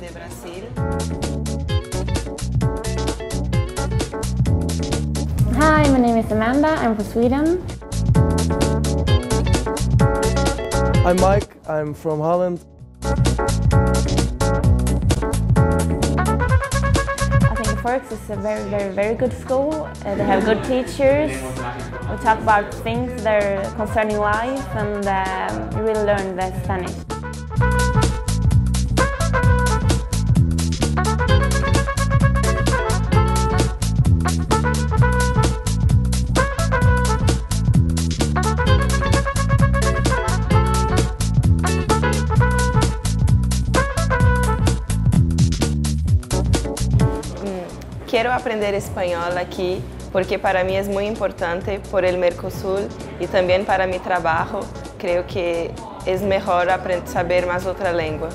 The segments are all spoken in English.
De Brasil. Hi, my name is Amanda. I'm from Sweden. I'm Mike. I'm from Holland. I think Forks is a very, very, very good school. Uh, they have good teachers. We talk about things that are concerning life and uh, you really learn the Spanish. quero aprender espanhol aqui porque para mim é muito importante por el Mercosul e também para meu trabalho. Creio que é melhor saber mais outra língua.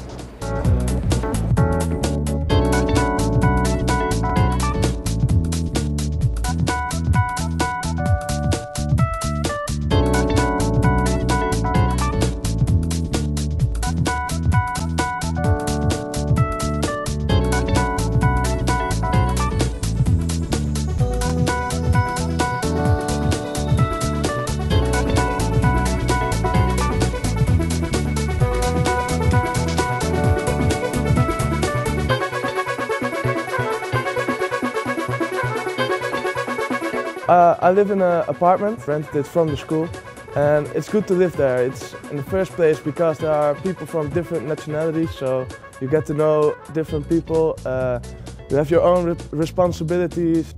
Uh, I live in an apartment, rented from the school, and it's good to live there. It's in the first place because there are people from different nationalities, so you get to know different people. Uh, you have your own re responsibilities.